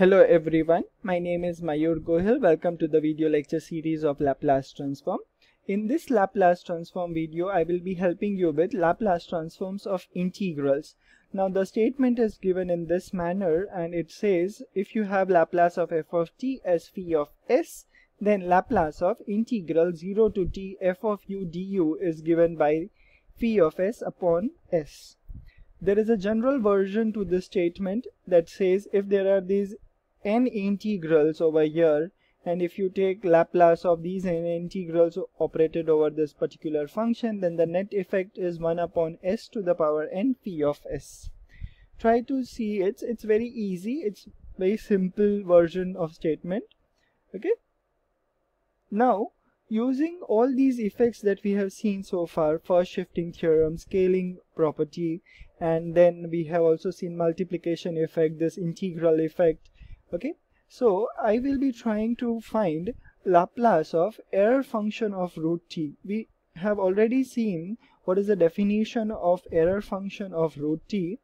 Hello everyone, my name is Mayur Gohil. Welcome to the video lecture series of Laplace transform. In this Laplace transform video, I will be helping you with Laplace transforms of integrals. Now the statement is given in this manner and it says if you have Laplace of f of t as phi of s, then Laplace of integral 0 to t f of u du is given by phi of s upon s. There is a general version to this statement that says if there are these n integrals over here and if you take Laplace of these n integrals operated over this particular function then the net effect is 1 upon s to the power n p of s. Try to see it, it's very easy, it's very simple version of statement. Okay. Now using all these effects that we have seen so far, first shifting theorem, scaling property, and then we have also seen multiplication effect, this integral effect, okay? So I will be trying to find Laplace of error function of root t. We have already seen what is the definition of error function of root t.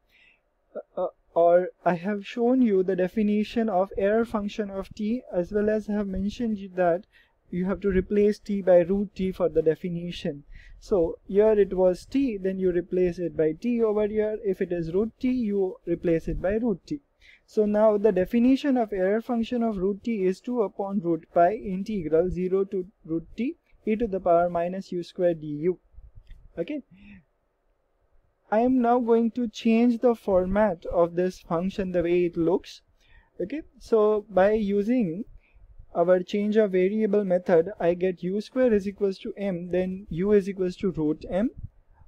Uh, uh, or I have shown you the definition of error function of t as well as have mentioned that you have to replace t by root t for the definition. So here it was t then you replace it by t over here. If it is root t you replace it by root t so now the definition of error function of root t is 2 upon root pi integral 0 to root t e to the power minus u square du. Okay. I am now going to change the format of this function the way it looks. Okay. So by using our change of variable method, I get u square is equals to m, then u is equals to root m.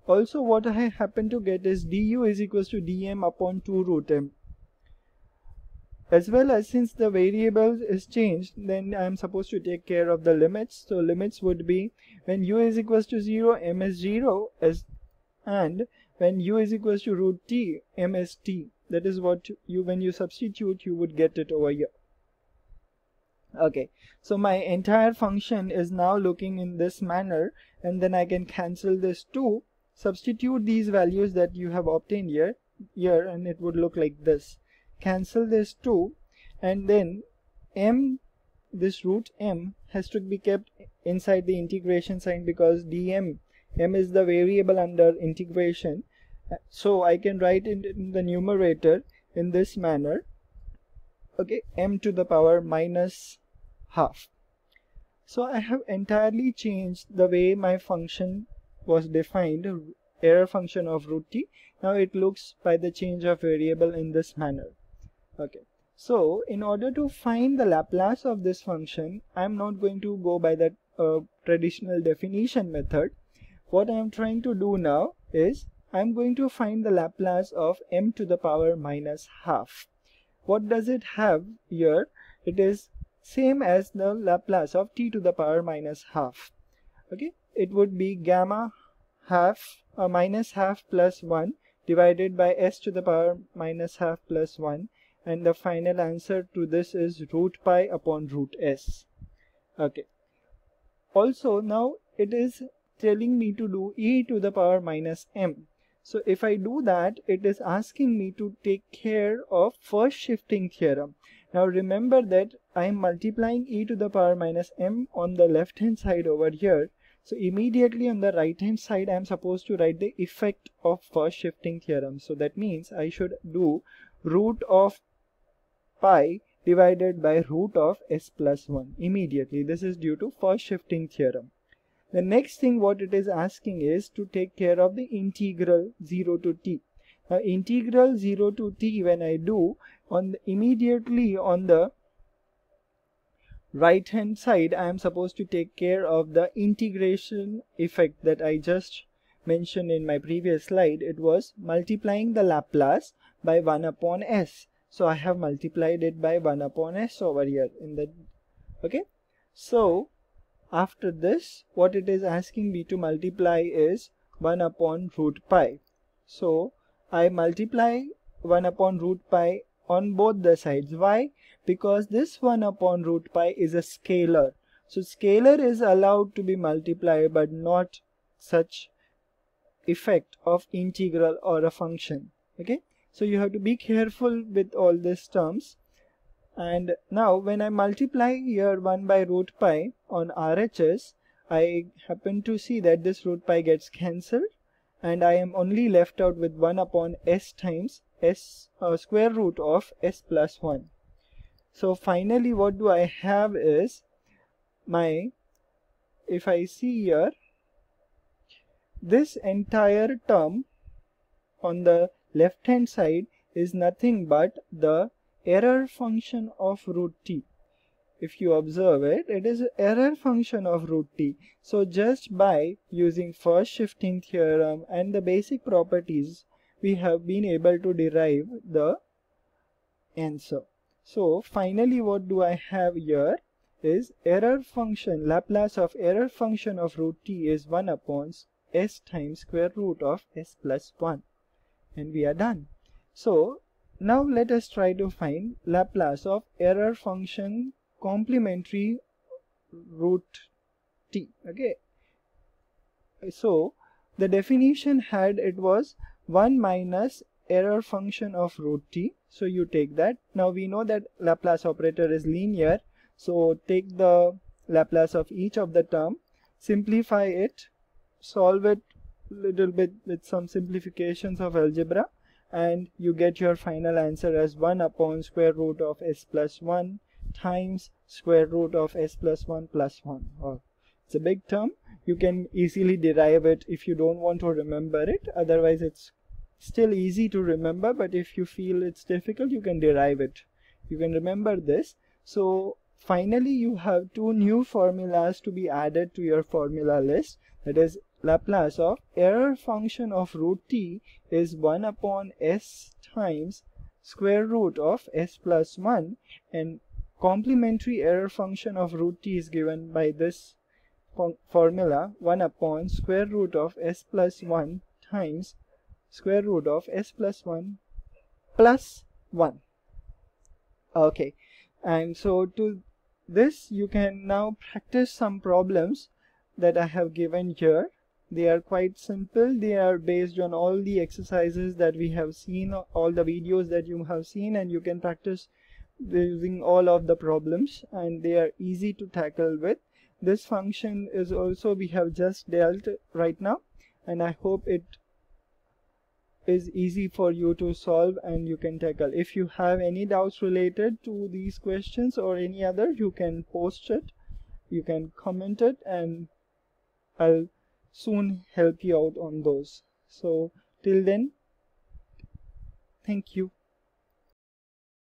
Also what I happen to get is du is equals to dm upon 2 root m as well as since the variable is changed then I am supposed to take care of the limits. So limits would be when u is equals to 0 m is 0 as and when u is equals to root t m is t. That is what you when you substitute you would get it over here. Okay. So my entire function is now looking in this manner and then I can cancel this too substitute these values that you have obtained here here and it would look like this cancel this 2 and then m this root m has to be kept inside the integration sign because dm m is the variable under integration. So I can write it in the numerator in this manner. Okay m to the power minus half. So I have entirely changed the way my function was defined error function of root t. Now it looks by the change of variable in this manner okay. So in order to find the Laplace of this function I'm not going to go by that uh, traditional definition method. What I'm trying to do now is I'm going to find the Laplace of m to the power minus half. What does it have here? It is same as the Laplace of t to the power minus half. Okay? It would be gamma half uh, minus half plus 1 divided by s to the power minus half plus 1 and the final answer to this is root pi upon root s. Okay. Also now it is telling me to do e to the power minus m. So if I do that it is asking me to take care of first shifting theorem. Now remember that I am multiplying e to the power minus m on the left hand side over here. So immediately on the right hand side I am supposed to write the effect of first shifting theorem. So that means I should do root of pi divided by root of s plus 1 immediately. This is due to first shifting theorem. The next thing what it is asking is to take care of the integral 0 to t. Now integral 0 to t when I do on the, immediately on the right hand side I am supposed to take care of the integration effect that I just mentioned in my previous slide. It was multiplying the Laplace by 1 upon s so I have multiplied it by 1 upon s over here in the okay? So after this what it is asking me to multiply is 1 upon root pi. So I multiply 1 upon root pi on both the sides. Why? Because this 1 upon root pi is a scalar. So scalar is allowed to be multiplied but not such effect of integral or a function okay so you have to be careful with all these terms. And now when I multiply here 1 by root pi on RHS I happen to see that this root pi gets cancelled. And I am only left out with 1 upon s times s uh, square root of s plus 1 so finally what do I have is my if I see here this entire term on the left hand side is nothing but the error function of root t. If you observe it it is error function of root t. So just by using first shifting theorem and the basic properties we have been able to derive the answer. So finally what do I have here is error function Laplace of error function of root t is 1 upon s times square root of s plus 1 and we are done. So now let us try to find Laplace of error function complementary root t okay? So the definition had it was 1 minus error function of root t. So you take that. Now we know that Laplace operator is linear. So take the Laplace of each of the term simplify it solve it little bit with some simplifications of algebra and you get your final answer as 1 upon square root of s plus 1 times square root of s plus 1 plus 1 oh, it's a big term. You can easily derive it if you don't want to remember it. Otherwise it's still easy to remember but if you feel it's difficult you can derive it. You can remember this. So finally you have two new formulas to be added to your formula list. That is Laplace of error function of root t is 1 upon s times square root of s plus 1 and complementary error function of root t is given by this formula 1 upon square root of s plus 1 times square root of s plus 1 plus 1 okay and so to this you can now practice some problems that I have given here they are quite simple. They are based on all the exercises that we have seen all the videos that you have seen and you can practice using all of the problems and they are easy to tackle with. This function is also we have just dealt right now and I hope it is easy for you to solve and you can tackle. If you have any doubts related to these questions or any other you can post it you can comment it and I'll soon help you out on those. So till then thank you